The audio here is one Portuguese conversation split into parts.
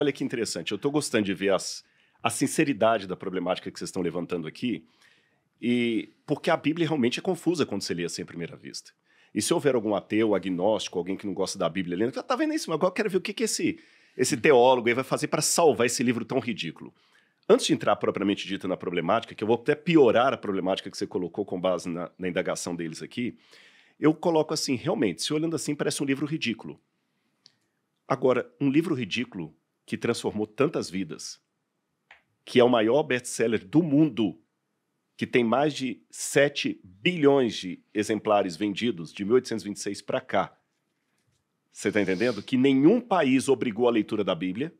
Olha que interessante, eu estou gostando de ver as, a sinceridade da problemática que vocês estão levantando aqui, e porque a Bíblia realmente é confusa quando você lê assim à primeira vista. E se houver algum ateu, agnóstico, alguém que não gosta da Bíblia lendo, tá vendo isso? Mas agora eu quero ver o que, que esse, esse teólogo aí vai fazer para salvar esse livro tão ridículo. Antes de entrar propriamente dito na problemática, que eu vou até piorar a problemática que você colocou com base na, na indagação deles aqui, eu coloco assim, realmente, se olhando assim, parece um livro ridículo. Agora, um livro ridículo que transformou tantas vidas, que é o maior best-seller do mundo, que tem mais de 7 bilhões de exemplares vendidos de 1826 para cá. Você está entendendo? Que nenhum país obrigou a leitura da Bíblia.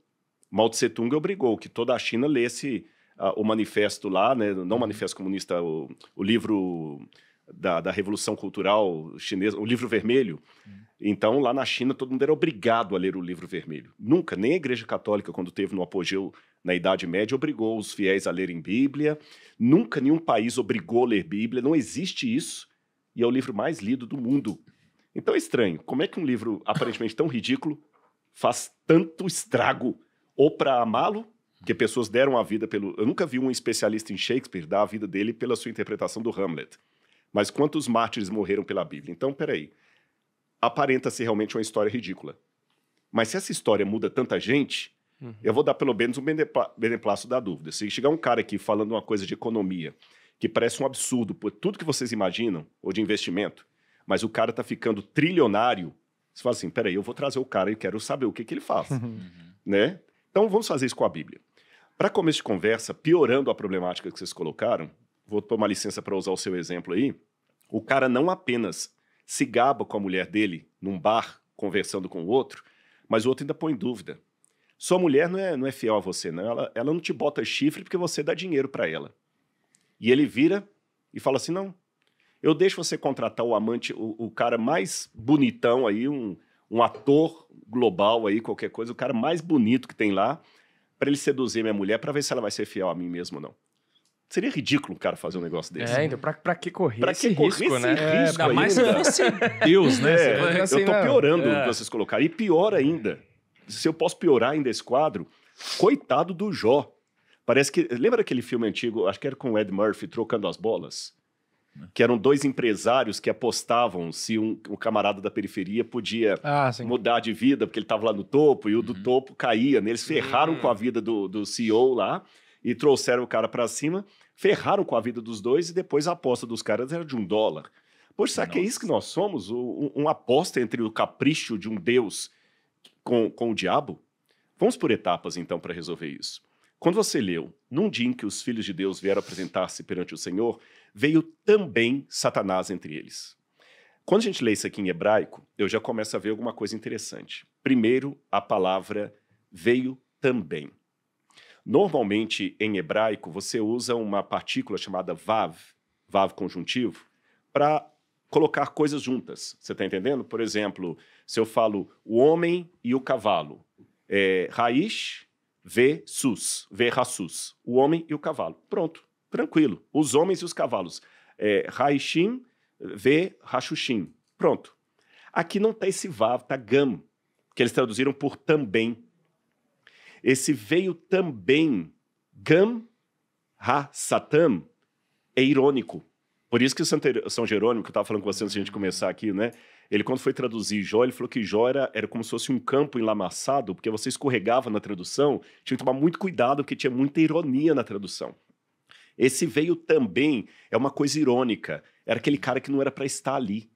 Mao Tse Tung obrigou que toda a China lesse uh, o manifesto lá, né? não o manifesto comunista, o, o livro da, da, Revolução Cultural Chinesa, o livro vermelho. Então, lá na China, todo mundo era obrigado a ler o livro vermelho. Nunca, nem a Igreja Católica, quando teve no apogeu na Idade Média, obrigou os fiéis a lerem Bíblia. Nunca nenhum país obrigou a ler Bíblia. Não existe isso. E é o livro mais lido do mundo. Então é estranho. Como é que um livro aparentemente tão ridículo faz tanto estrago? Ou para amá-lo, que pessoas deram a vida pelo. Eu nunca vi um especialista em Shakespeare dar a vida dele pela sua interpretação do Hamlet. Mas quantos mártires morreram pela Bíblia? Então, peraí. Aparenta ser realmente uma história ridícula. Mas se essa história muda tanta gente, Uhum. Eu vou dar pelo menos um beneplácito da dúvida. Se chegar um cara aqui falando uma coisa de economia que parece um absurdo por tudo que vocês imaginam, ou de investimento, mas o cara está ficando trilionário, você fala assim, peraí, eu vou trazer o cara e quero saber o que, que ele faz. Uhum. Né? Então vamos fazer isso com a Bíblia. Para começo de conversa, piorando a problemática que vocês colocaram, vou tomar licença para usar o seu exemplo aí, o cara não apenas se gaba com a mulher dele num bar conversando com o outro, mas o outro ainda põe dúvida. Sua mulher não é, não é fiel a você, não. Ela, ela não te bota chifre porque você dá dinheiro para ela. E ele vira e fala assim: não, eu deixo você contratar o amante, o, o cara mais bonitão aí, um, um ator global aí, qualquer coisa, o cara mais bonito que tem lá, para ele seduzir minha mulher para ver se ela vai ser fiel a mim mesmo ou não. Seria ridículo o cara fazer um negócio desse. É, então pra, pra que correr pra esse que correr risco, esse né? risco? Ainda mais se fosse Deus, né? É, assim, eu tô piorando é. o que vocês colocaram. E pior ainda, se eu posso piorar ainda esse quadro, coitado do Jó. Parece que. Lembra aquele filme antigo, acho que era com o Ed Murphy, Trocando as Bolas? Que eram dois empresários que apostavam se um, um camarada da periferia podia ah, mudar de vida, porque ele estava lá no topo, e o do uhum. topo caía. Né? Eles ferraram uhum. com a vida do, do CEO lá e trouxeram o cara para cima, ferraram com a vida dos dois, e depois a aposta dos caras era de um dólar. Poxa, será que é isso que nós somos? Um, uma aposta entre o capricho de um Deus com, com o diabo? Vamos por etapas, então, para resolver isso. Quando você leu, num dia em que os filhos de Deus vieram apresentar-se perante o Senhor, veio também Satanás entre eles. Quando a gente lê isso aqui em hebraico, eu já começo a ver alguma coisa interessante. Primeiro, a palavra veio também. Normalmente, em hebraico, você usa uma partícula chamada vav, vav conjuntivo, para colocar coisas juntas. Você está entendendo? Por exemplo, se eu falo o homem e o cavalo, é, raiz, ve, sus, ve, rasus, o homem e o cavalo. Pronto, tranquilo. Os homens e os cavalos. É, raishim, ve, rachushim. Pronto. Aqui não está esse vav, está gam, que eles traduziram por também. Esse veio também, gam, ha, satam, é irônico. Por isso que o São Jerônimo, que eu estava falando com você antes de a gente começar aqui, né? Ele, quando foi traduzir Jó, ele falou que Jó era, era como se fosse um campo enlamaçado, porque você escorregava na tradução, tinha que tomar muito cuidado, porque tinha muita ironia na tradução. Esse veio também, é uma coisa irônica, era aquele cara que não era para estar ali.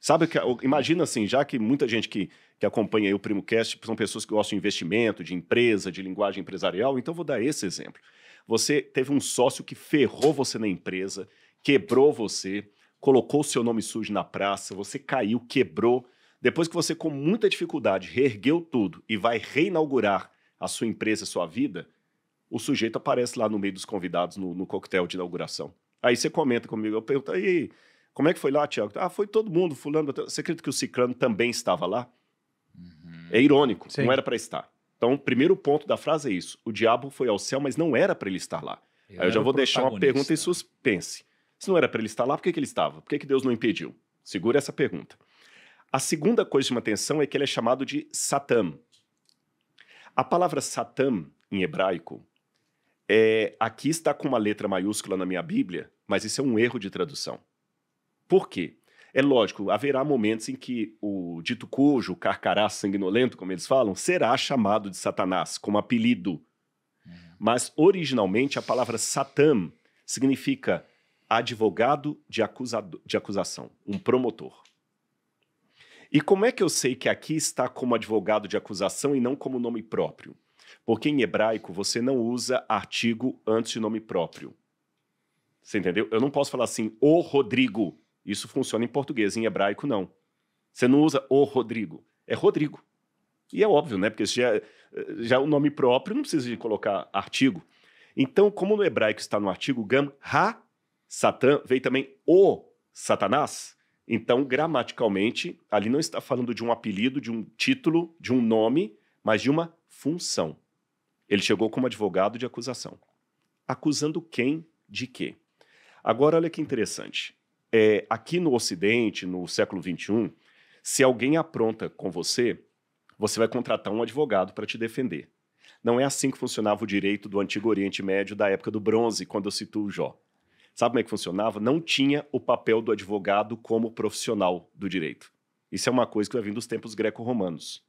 Sabe, imagina assim, já que muita gente que, que acompanha o PrimoCast são pessoas que gostam de investimento, de empresa, de linguagem empresarial, então vou dar esse exemplo. Você teve um sócio que ferrou você na empresa, quebrou você, colocou o seu nome sujo na praça, você caiu, quebrou. Depois que você, com muita dificuldade, reergueu tudo e vai reinaugurar a sua empresa, a sua vida, o sujeito aparece lá no meio dos convidados no, no coquetel de inauguração. Aí você comenta comigo, eu pergunto, aí, como é que foi lá, Tiago? Ah, foi todo mundo, fulano. Você acredita que o Ciclano também estava lá? É irônico, Sim. não era para estar. Então, o primeiro ponto da frase é isso. O diabo foi ao céu, mas não era para ele estar lá. Eu Aí eu já vou deixar uma pergunta em suspense. Se não era para ele estar lá, por que, que ele estava? Por que, que Deus não impediu? Segura essa pergunta. A segunda coisa de uma atenção é que ele é chamado de Satã. A palavra Satã, em hebraico, é, aqui está com uma letra maiúscula na minha Bíblia, mas isso é um erro de tradução. Por quê? É lógico, haverá momentos em que o dito cujo, o carcará sanguinolento, como eles falam, será chamado de Satanás, como apelido. Uhum. Mas, originalmente, a palavra Satã significa advogado de, acusado, de acusação, um promotor. E como é que eu sei que aqui está como advogado de acusação e não como nome próprio? Porque em hebraico você não usa artigo antes de nome próprio. Você entendeu? Eu não posso falar assim, o Rodrigo. Isso funciona em português, em hebraico não. Você não usa o Rodrigo, é Rodrigo. E é óbvio, né? Porque já, já é o nome próprio, não precisa de colocar artigo. Então, como no hebraico está no artigo gam, ha, Satã, veio também o Satanás. Então, gramaticalmente, ali não está falando de um apelido, de um título, de um nome, mas de uma função. Ele chegou como advogado de acusação. Acusando quem de quê? Agora, olha que interessante. É, aqui no Ocidente, no século XXI, se alguém apronta com você, você vai contratar um advogado para te defender. Não é assim que funcionava o direito do Antigo Oriente Médio da época do Bronze, quando eu cito o Jó. Sabe como é que funcionava? Não tinha o papel do advogado como profissional do direito. Isso é uma coisa que vai vir dos tempos greco-romanos.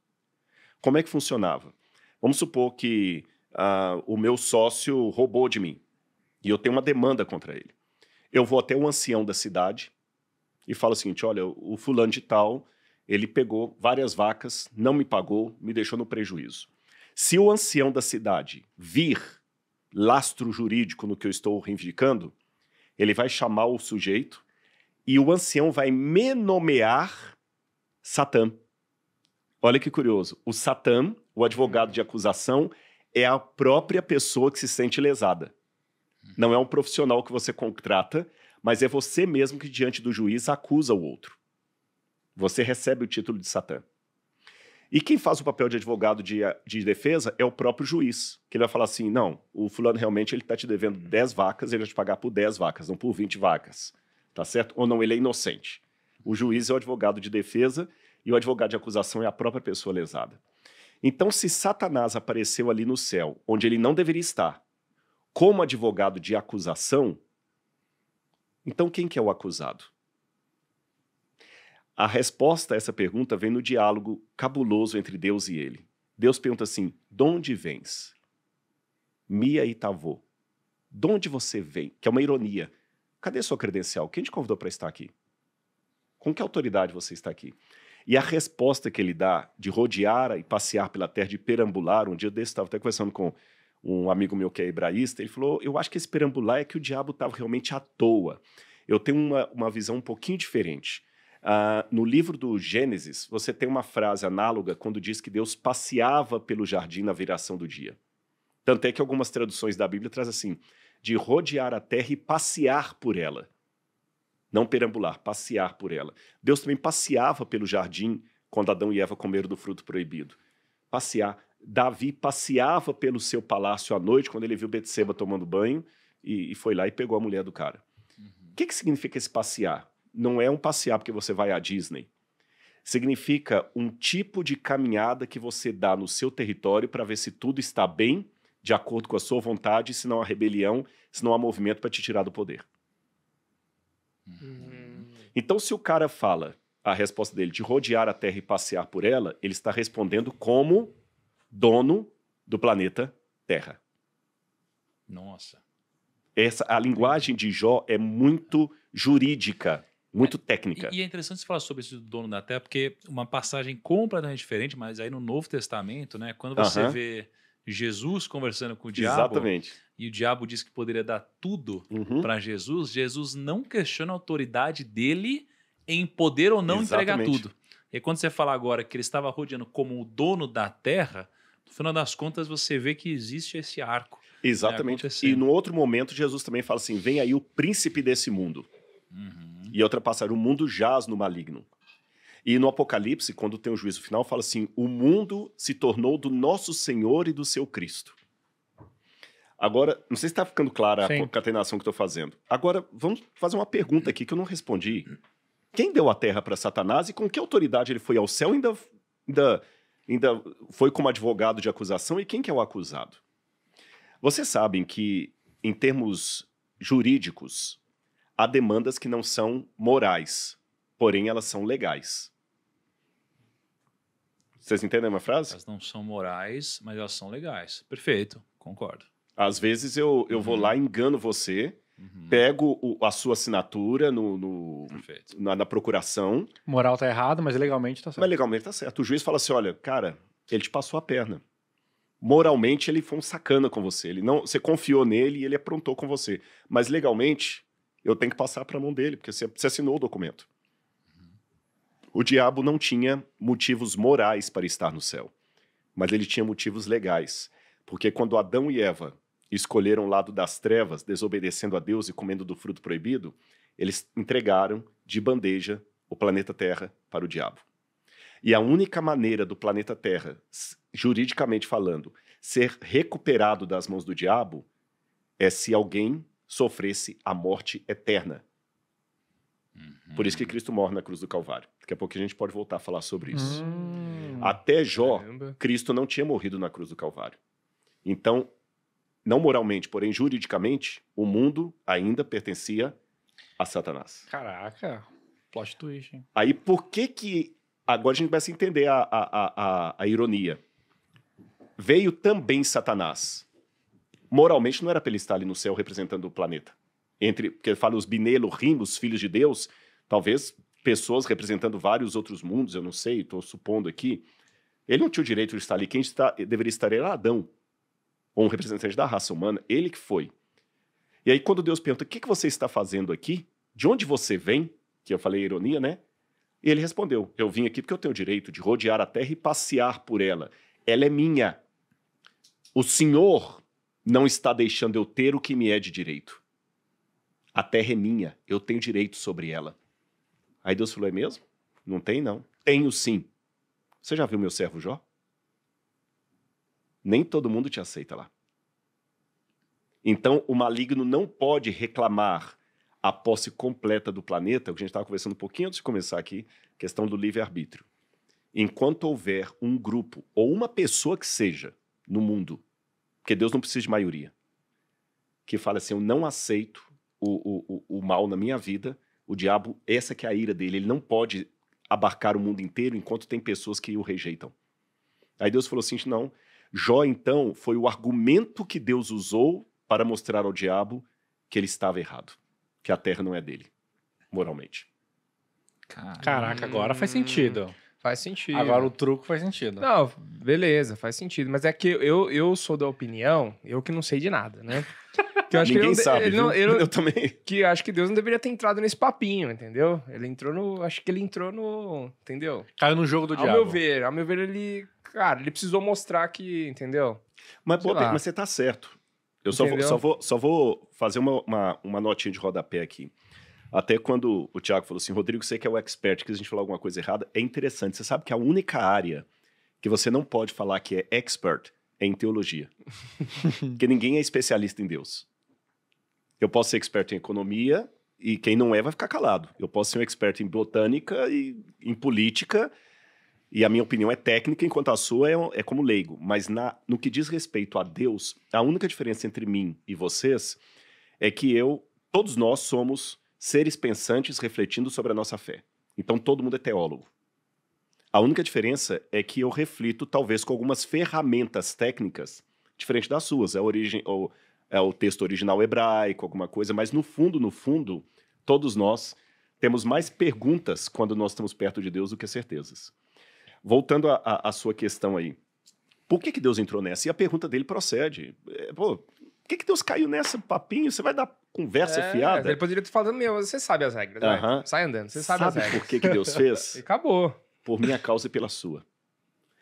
Como é que funcionava? Vamos supor que uh, o meu sócio roubou de mim e eu tenho uma demanda contra ele. Eu vou até o ancião da cidade e falo o seguinte: olha, o fulano de tal, ele pegou várias vacas, não me pagou, me deixou no prejuízo. Se o ancião da cidade vir lastro jurídico no que eu estou reivindicando, ele vai chamar o sujeito e o ancião vai me nomear Satã. Olha que curioso. O Satã, o advogado de acusação, é a própria pessoa que se sente lesada. Não é um profissional que você contrata, mas é você mesmo que, diante do juiz, acusa o outro. Você recebe o título de Satã. E quem faz o papel de advogado de, de defesa é o próprio juiz, que ele vai falar assim, não, o fulano realmente ele está te devendo 10 vacas, ele vai te pagar por 10 vacas, não por 20 vacas, tá certo? Ou não, ele é inocente. O juiz é o advogado de defesa e o advogado de acusação é a própria pessoa lesada. Então, se Satanás apareceu ali no céu, onde ele não deveria estar, como advogado de acusação, então quem que é o acusado? A resposta a essa pergunta vem no diálogo cabuloso entre Deus e ele. Deus pergunta assim: De onde vens? Mia e Tavô. De onde você vem? Que é uma ironia. Cadê sua credencial? Quem te convidou para estar aqui? Com que autoridade você está aqui? E a resposta que ele dá de rodear e passear pela terra, de perambular, um dia desse estava até conversando com um amigo meu que é hebraísta, ele falou: Eu acho que esse perambular é que o diabo estava realmente à toa. Eu tenho uma, uma visão um pouquinho diferente. Uh, no livro do Gênesis, você tem uma frase análoga quando diz que Deus passeava pelo jardim na viração do dia. Tanto é que algumas traduções da Bíblia trazem assim: de rodear a terra e passear por ela. Não perambular, passear por ela. Deus também passeava pelo jardim quando Adão e Eva comeram do fruto proibido. Passear. Davi passeava pelo seu palácio à noite quando ele viu Betseba tomando banho e, e foi lá e pegou a mulher do cara. O uhum. que, que significa esse passear? não é um passear porque você vai à Disney. Significa um tipo de caminhada que você dá no seu território para ver se tudo está bem, de acordo com a sua vontade, se não há rebelião, se não há movimento para te tirar do poder. Uhum. Então, se o cara fala a resposta dele de rodear a Terra e passear por ela, ele está respondendo como dono do planeta Terra. Nossa. Essa, a linguagem de Jó é muito jurídica muito técnica. E, e, é interessante você falar sobre esse dono da terra, porque uma passagem completamente diferente, mas aí no Novo Testamento, né, quando você uh -huh. vê Jesus conversando com o diabo, Exatamente. e o diabo diz que poderia dar tudo uhum. para Jesus, Jesus não questiona a autoridade dele em poder ou não Exatamente. entregar tudo. E quando você fala agora que ele estava rodeando como o dono da terra, no final das contas você vê que existe esse arco. Né, Exatamente. Né, e no outro momento Jesus também fala assim: vem aí o príncipe desse mundo. Uhum. E outra passagem, o mundo jaz no maligno. E no Apocalipse, quando tem o juízo final, fala assim: o mundo se tornou do nosso Senhor e do seu Cristo. Agora, não sei se está ficando clara Sim. a concatenação que estou fazendo. Agora, vamos fazer uma pergunta aqui que eu não respondi. Quem deu a terra para Satanás e com que autoridade ele foi ao céu ainda, ainda ainda foi como advogado de acusação. E quem que é o acusado? Vocês sabem que, em termos jurídicos, há demandas que não são morais, porém elas são legais. Vocês entendem uma frase? Elas não são morais, mas elas são legais. Perfeito, concordo. Às vezes eu, eu uhum. vou lá, engano você, uhum. pego o, a sua assinatura no, no na, na, procuração. Moral tá errado, mas legalmente tá certo. Mas legalmente tá certo. O juiz fala assim: olha, cara, ele te passou a perna. Moralmente ele foi um sacana com você. Ele não, você confiou nele e ele aprontou com você. Mas legalmente eu tenho que passar para a mão dele, porque você, você assinou o documento. O diabo não tinha motivos morais para estar no céu, mas ele tinha motivos legais. Porque quando Adão e Eva escolheram o lado das trevas, desobedecendo a Deus e comendo do fruto proibido, eles entregaram de bandeja o planeta Terra para o diabo. E a única maneira do planeta Terra, juridicamente falando, ser recuperado das mãos do diabo é se alguém sofresse a morte eterna. Uhum. Por isso que Cristo morre na cruz do Calvário. Daqui a pouco a gente pode voltar a falar sobre isso. Hum, Até Jó, caramba. Cristo não tinha morrido na cruz do Calvário. Então, não moralmente, porém juridicamente, o mundo ainda pertencia a Satanás. Caraca, plot twist. Hein? Aí por que que... Agora a gente começa a entender a, a, a, a ironia. Veio também Satanás. Moralmente não era para ele estar ali no céu representando o planeta entre, porque ele fala os binelo, rimos, filhos de Deus, talvez pessoas representando vários outros mundos, eu não sei, estou supondo aqui. Ele não tinha o direito de estar ali. Quem está, deveria estar era Adão, ou um representante da raça humana, ele que foi. E aí, quando Deus pergunta: o que, que você está fazendo aqui? De onde você vem? Que eu falei ironia, né? E ele respondeu: Eu vim aqui porque eu tenho o direito de rodear a terra e passear por ela. Ela é minha. O Senhor não está deixando eu ter o que me é de direito. A terra é minha, eu tenho direito sobre ela. Aí Deus falou: É mesmo? Não tem, não. Tenho sim. Você já viu meu servo Jó? Nem todo mundo te aceita lá. Então, o maligno não pode reclamar a posse completa do planeta, o que a gente estava conversando um pouquinho antes de começar aqui, questão do livre-arbítrio. Enquanto houver um grupo ou uma pessoa que seja no mundo, porque Deus não precisa de maioria, que fala assim: Eu não aceito o, o, o mal na minha vida, o diabo, essa que é a ira dele, ele não pode abarcar o mundo inteiro enquanto tem pessoas que o rejeitam. Aí Deus falou assim: não. Jó, então, foi o argumento que Deus usou para mostrar ao diabo que ele estava errado, que a terra não é dele, moralmente. Caraca, agora faz sentido. Faz sentido. Agora o truco faz sentido. Não, beleza, faz sentido. Mas é que eu, eu sou da opinião, eu que não sei de nada, né? Que eu acho Ninguém que ele, sabe, ele não, ele, eu também. Que acho que Deus não deveria ter entrado nesse papinho, entendeu? Ele entrou no... Acho que ele entrou no... Entendeu? Caiu no jogo do ao diabo. Ao meu ver, ao meu ver, ele... Cara, ele precisou mostrar que... Entendeu? Mas, pô, mas você tá certo. Eu só vou, só vou, só vou fazer uma, uma, uma notinha de rodapé aqui. Até quando o Thiago falou assim, Rodrigo, você que é o expert, que a gente falou alguma coisa errada, é interessante. Você sabe que a única área que você não pode falar que é expert é em teologia. Porque ninguém é especialista em Deus. Eu posso ser expert em economia e quem não é vai ficar calado. Eu posso ser um expert em botânica e em política e a minha opinião é técnica, enquanto a sua é, é como leigo. Mas na, no que diz respeito a Deus, a única diferença entre mim e vocês é que eu, todos nós somos seres pensantes refletindo sobre a nossa fé. Então todo mundo é teólogo. A única diferença é que eu reflito talvez com algumas ferramentas técnicas diferente das suas. É origem, ou é o texto original hebraico, alguma coisa, mas no fundo, no fundo, todos nós temos mais perguntas quando nós estamos perto de Deus do que certezas. Voltando à sua questão aí, por que, que Deus entrou nessa? E a pergunta dele procede. É, pô, por que, que Deus caiu nessa papinho? Você vai dar conversa é, fiada? Ele poderia ter falado, meu, você sabe as regras, -huh. sai andando, você sabe, sabe as regras. por que, que Deus fez? e acabou. Por minha causa e pela sua.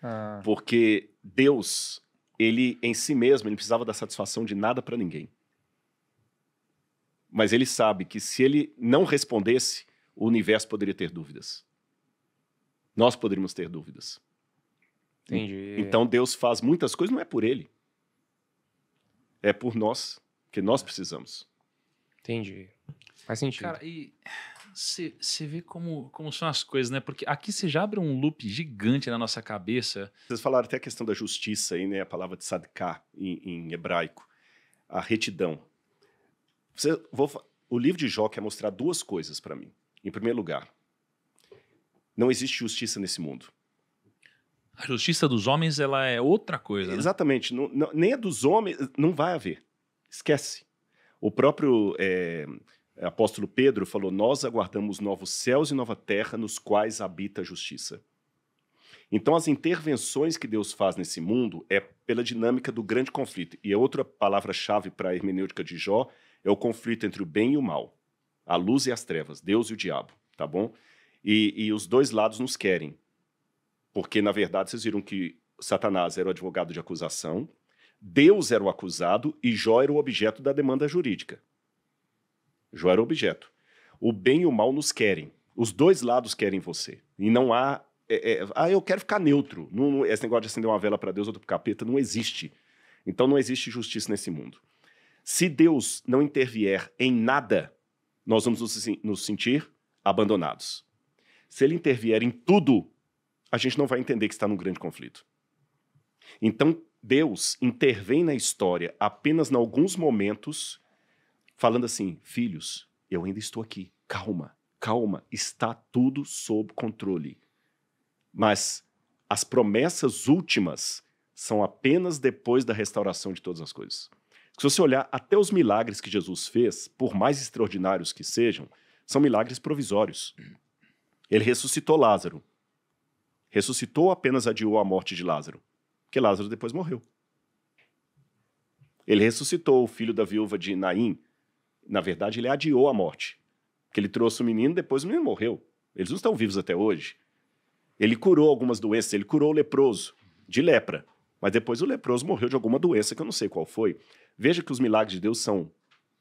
Ah. Porque Deus ele em si mesmo, ele precisava dar satisfação de nada para ninguém. Mas ele sabe que se ele não respondesse, o universo poderia ter dúvidas. Nós poderíamos ter dúvidas. Entendi. Então Deus faz muitas coisas, não é por ele. É por nós, que nós precisamos. Entendi. Faz sentido. Cara, e Você vê como, como são as coisas, né? Porque aqui você já abre um loop gigante na nossa cabeça. Vocês falaram até a questão da justiça aí, né? A palavra de sadká em, em hebraico. A retidão. Você, vou, o livro de Jó quer mostrar duas coisas para mim. Em primeiro lugar, não existe justiça nesse mundo. A justiça dos homens ela é outra coisa. Né? Exatamente. Não, não, nem a dos homens não vai haver. Esquece. O próprio é, apóstolo Pedro falou: Nós aguardamos novos céus e nova terra nos quais habita a justiça. Então, as intervenções que Deus faz nesse mundo é pela dinâmica do grande conflito. E a outra palavra-chave para a hermenêutica de Jó é o conflito entre o bem e o mal, a luz e as trevas, Deus e o diabo, tá bom? E, e os dois lados nos querem. Porque, na verdade, vocês viram que Satanás era o advogado de acusação, Deus era o acusado e Jó era o objeto da demanda jurídica. Jó era o objeto. O bem e o mal nos querem. Os dois lados querem você. E não há. É, é, ah, eu quero ficar neutro. Não, esse negócio de acender uma vela para Deus, outro para capeta, não existe. Então não existe justiça nesse mundo. Se Deus não intervier em nada, nós vamos nos, nos sentir abandonados. Se ele intervier em tudo, a gente não vai entender que está num grande conflito. Então, Deus intervém na história apenas em alguns momentos, falando assim: filhos, eu ainda estou aqui, calma, calma, está tudo sob controle. Mas as promessas últimas são apenas depois da restauração de todas as coisas. Se você olhar até os milagres que Jesus fez, por mais extraordinários que sejam, são milagres provisórios. Ele ressuscitou Lázaro. Ressuscitou apenas adiou a morte de Lázaro, porque Lázaro depois morreu. Ele ressuscitou o filho da viúva de Naim. Na verdade, ele adiou a morte. Porque ele trouxe o menino, depois o menino morreu. Eles não estão vivos até hoje. Ele curou algumas doenças, ele curou o leproso de lepra. Mas depois o leproso morreu de alguma doença que eu não sei qual foi. Veja que os milagres de Deus são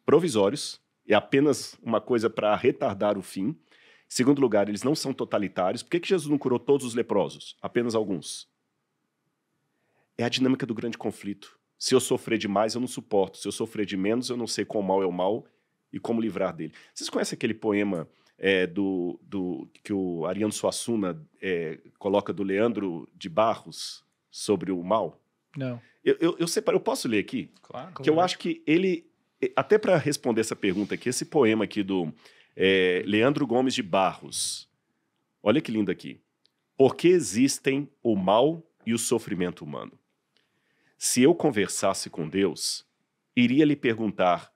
provisórios, é apenas uma coisa para retardar o fim. Segundo lugar, eles não são totalitários. Por que, que Jesus não curou todos os leprosos? Apenas alguns. É a dinâmica do grande conflito. Se eu sofrer demais, eu não suporto. Se eu sofrer de menos, eu não sei qual mal é o mal e como livrar dele. Vocês conhecem aquele poema é, do, do, que o Ariano Suassuna é, coloca do Leandro de Barros sobre o mal? Não. Eu, eu, eu separei, eu posso ler aqui? Claro. Que eu acho que ele, até para responder essa pergunta aqui, esse poema aqui do é, Leandro Gomes de Barros. Olha que lindo aqui. Por que existem o mal e o sofrimento humano? Se eu conversasse com Deus, iria lhe perguntar: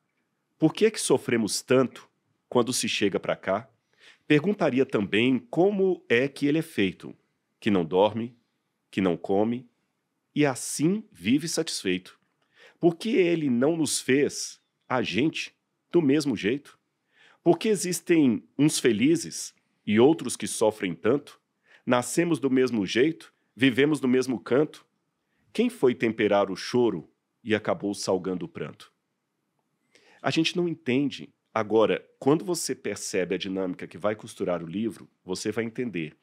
por que é que sofremos tanto quando se chega para cá? Perguntaria também como é que ele é feito, que não dorme, que não come e assim vive satisfeito. Porque ele não nos fez a gente do mesmo jeito? Porque existem uns felizes e outros que sofrem tanto? Nascemos do mesmo jeito? Vivemos no mesmo canto? Quem foi temperar o choro e acabou salgando o pranto? A gente não entende. Agora, quando você percebe a dinâmica que vai costurar o livro, você vai entender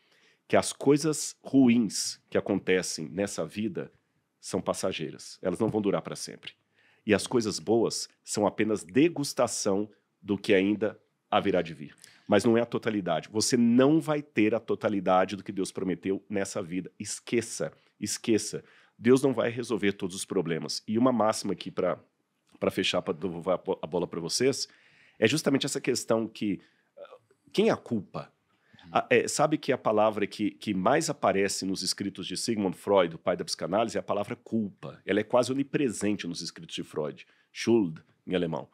que as coisas ruins que acontecem nessa vida são passageiras. Elas não vão durar para sempre. E as coisas boas são apenas degustação do que ainda haverá de vir. Mas não é a totalidade. Você não vai ter a totalidade do que Deus prometeu nessa vida. Esqueça, esqueça. Deus não vai resolver todos os problemas. E uma máxima aqui para fechar, para devolver a bola para vocês, é justamente essa questão que quem é a culpa? é, sabe que a palavra que, que mais aparece nos escritos de Sigmund Freud, o pai da psicanálise, é a palavra culpa. Ela é quase onipresente nos escritos de Freud. Schuld, em alemão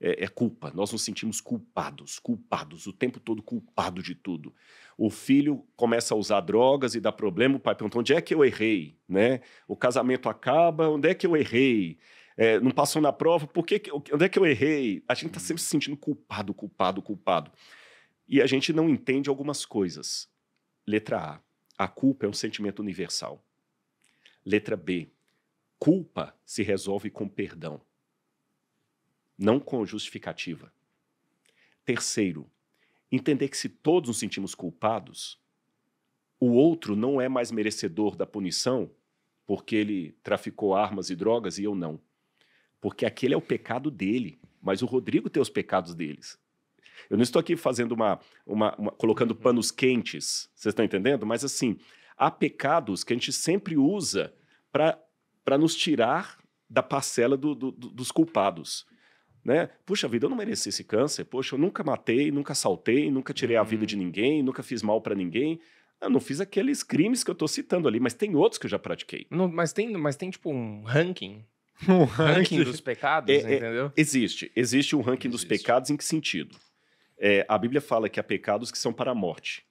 é, é, culpa. Nós nos sentimos culpados, culpados, o tempo todo culpado de tudo. O filho começa a usar drogas e dá problema, o pai pergunta onde é que eu errei, né? O casamento acaba, onde é que eu errei? É, não passou na prova, por que, onde é que eu errei? A gente está sempre se sentindo culpado, culpado, culpado. E a gente não entende algumas coisas. Letra A, a culpa é um sentimento universal. Letra B, culpa se resolve com perdão não com justificativa. Terceiro, entender que se todos nos sentimos culpados, o outro não é mais merecedor da punição porque ele traficou armas e drogas e eu não. Porque aquele é o pecado dele, mas o Rodrigo tem os pecados deles. Eu não estou aqui fazendo uma, uma, uma colocando panos quentes, vocês estão entendendo? Mas assim, há pecados que a gente sempre usa para nos tirar da parcela do, do, do, dos culpados. Né? Puxa vida, eu não mereci esse câncer. Poxa, eu nunca matei, nunca saltei, nunca tirei a vida de uhum. ninguém, nunca fiz mal para ninguém. Eu não fiz aqueles crimes que eu estou citando ali, mas tem outros que eu já pratiquei. Não, mas, tem, mas tem tipo um ranking um ranking dos pecados, é, é entendeu? É, existe. Existe um ranking existe. dos pecados em que sentido? É, a Bíblia fala que há pecados que são para a morte.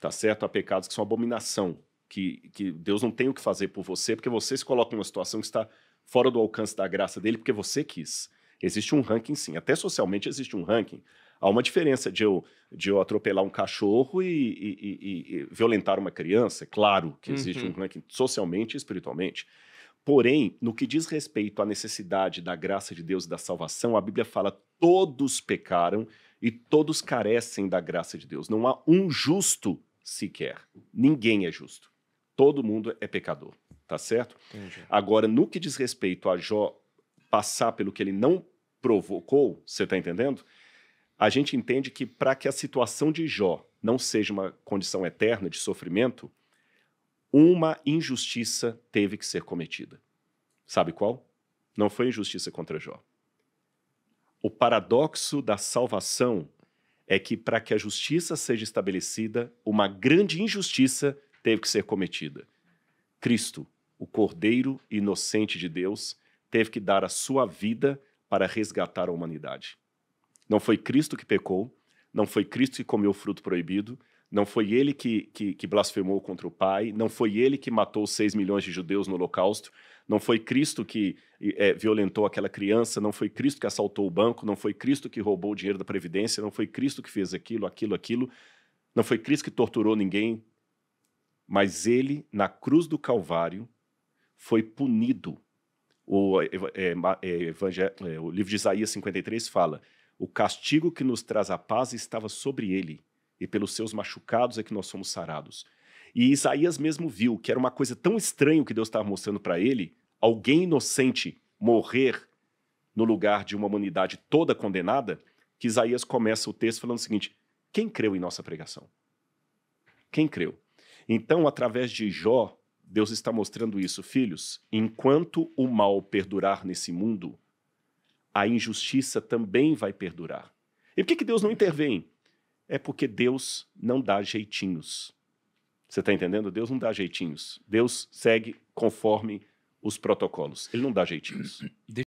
Tá certo? Há pecados que são abominação. Que, que Deus não tem o que fazer por você, porque você se coloca numa situação que está fora do alcance da graça dele, porque você quis. Existe um ranking, sim. Até socialmente existe um ranking. Há uma diferença de eu, de eu atropelar um cachorro e, e, e, e violentar uma criança. É claro que existe uhum. um ranking socialmente e espiritualmente. Porém, no que diz respeito à necessidade da graça de Deus e da salvação, a Bíblia fala: todos pecaram e todos carecem da graça de Deus. Não há um justo sequer. Ninguém é justo. Todo mundo é pecador. Tá certo? Entendi. Agora, no que diz respeito a Jó passar pelo que ele não provocou, você está entendendo? A gente entende que para que a situação de Jó não seja uma condição eterna de sofrimento, uma injustiça teve que ser cometida. Sabe qual? Não foi injustiça contra Jó. O paradoxo da salvação é que, para que a justiça seja estabelecida, uma grande injustiça teve que ser cometida. Cristo, o Cordeiro inocente de Deus, teve que dar a sua vida para resgatar a humanidade. Não foi Cristo que pecou, não foi Cristo que comeu o fruto proibido, não foi ele que, que, que, blasfemou contra o Pai, não foi ele que matou 6 milhões de judeus no Holocausto, não foi Cristo que é, violentou aquela criança, não foi Cristo que assaltou o banco, não foi Cristo que roubou o dinheiro da Previdência, não foi Cristo que fez aquilo, aquilo, aquilo, não foi Cristo que torturou ninguém, mas ele, na cruz do Calvário, foi punido. O, é, é, é, o livro de Isaías 53 fala: o castigo que nos traz a paz estava sobre ele e pelos seus machucados é que nós somos sarados. E Isaías mesmo viu que era uma coisa tão estranha que Deus estava mostrando para ele, alguém inocente morrer no lugar de uma humanidade toda condenada, que Isaías começa o texto falando o seguinte: quem creu em nossa pregação? Quem creu? Então, através de Jó, Deus está mostrando isso, filhos. Enquanto o mal perdurar nesse mundo, a injustiça também vai perdurar. E por que, que Deus não intervém? é porque Deus não dá jeitinhos. Você está entendendo? Deus não dá jeitinhos. Deus segue conforme os protocolos. Ele não dá jeitinhos.